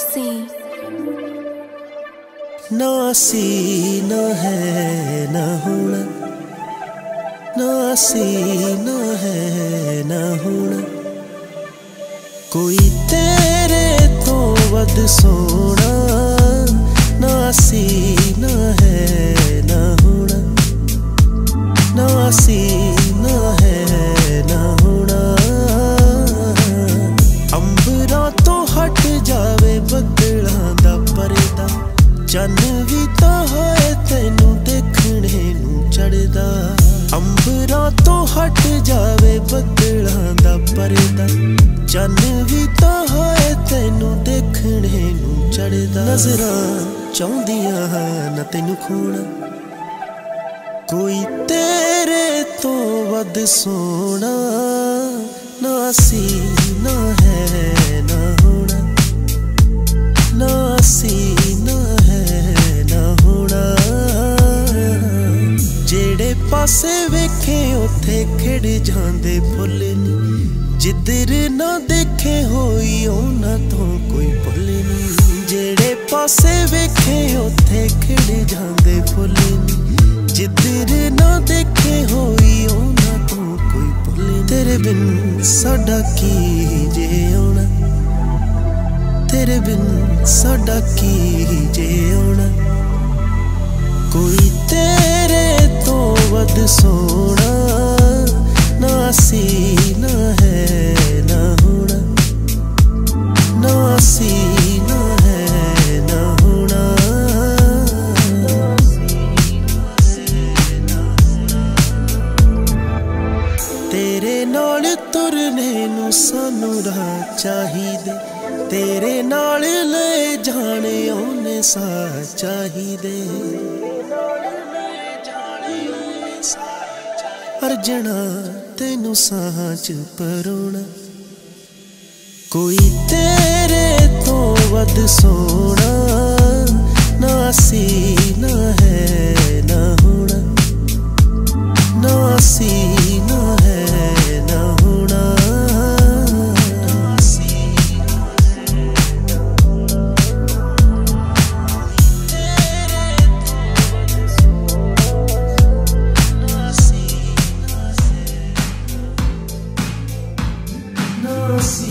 ਸੀ। ਨਾ ਸੀ, ਨਾ ਹੈ, ਨਾ ਹੁਣ। ਨਾ ਸੀ, ਨਾ ਹੈ, ਨਾ ਹੁਣ। ਕੋਈ ਤੇਰੇ ਤੋਂ ਵੱਧ ਸੋਹਣਾ। ਨਾ ਸੀ, ਨਾ ਹੈ, ਨਾ ਹੁਣ। ਨਾ ਸੀ ਅੰਬਰਾਂ ਤੋਂ ਹਟ ਜਾਵੇ ਬੱਦਲਾਂ ਦਾ ਪਰਦਾ। ਚੰਨ ਵੀ ਤਾਂ ਹੋਏ ਤੈਨੂੰ ਦੇਖਣੇ ਨੂੰ ਚੜਦਾ ਨਜ਼ਰਾਂ ਚਾਹੁੰਦੀਆਂ ਨਾ ਤੈਨੂੰ ਖੋਣਾ ਕੋਈ ਤੇਰੇ ਤੋਂ ਵੱਧ ਸੋਹਣਾ ਨਾ ਸੀ ਨਾ ਹੈ ਨਾ ਜਿਹੜੇ ਪਾਸੇ ਵੇਖੇ, ਉੱਥੇ ਖਿੜ ਜਾਂਦੇ ਫੁੱਲ ਨੀ। ਜਿੱਧਰ ਨਾ ਦੇਖੇ ਹੋਈ, ਉਹਨਾਂ ਤੋਂ ਕੋਈ ਭੁੱਲ ਨਹੀਂ ਜਿਹੜੇ ਪਾਸੇ ਵੇਖੇ, ਉੱਥੇ ਖਿੜ ਜਾਂਦੇ ਫੁੱਲ ਨੀ। ਜਿੱਧਰ ਨਾ ਦੇਖੇ ਹੋਈ, ਉਹਨਾਂ ਤੋਂ ਕੋਈ ਭੁੱਲ ਤੇਰੇ ਬਿਨ ਸਾਡਾ ਕੀ ਜੇ ਆਉਣਾ? ਤੇਰੇ ਬਿਨ ਸਾਡਾ ਕੀ ਜੇ ਆਉਣਾ? ਕੋਈ ਤੋਂ ਸੋਹਣਾ ਨਾ ਸੀ ਨਾ ਹੈ, ਨਾ ਹੋਣਾ। ਨਾ ਸੀ ਨਾ ਹੈ, ਨਾ ਹੋਣਾ। ਤੇਰੇ ਨਾਲ ਤੁਰਨੇ ਨੂੰ ਸਾਨੂੰ ਰਾਹ ਚਾਹੀਦੇ। ਤੇਰੇ ਨਾਲ ਲੈ ਜਾਣੇ ਉਹਨੇ ਸਾ ਚਾਹੀਦੇ। ਅਰਜਣਾ ਤੈਨੂੰ ਸਾਹ ਚ ਪਰੋਣਾ। ਕੋਈ ਤੇਰੇ ਤੋਂ ਵੱਧ ਸੋਹਣਾ ਨਾ ਸੀ mercy.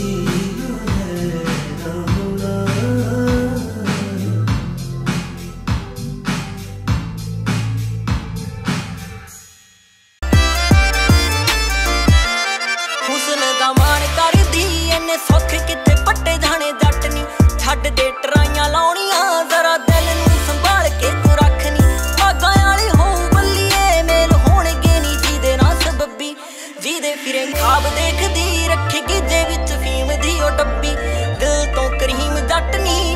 ਫਿਰੇ ਖਾਬ ਦੇਖਦੀ, ਰੱਖੇਗੀ ਜੇ ਵਿੱਚ ਫੀਮ ਦੀ ਉਹ ਟੱਪੀ ਦਿਲ ਤੋਂ ਕਰੀਮ ਜੱਟ ਨਹੀਂ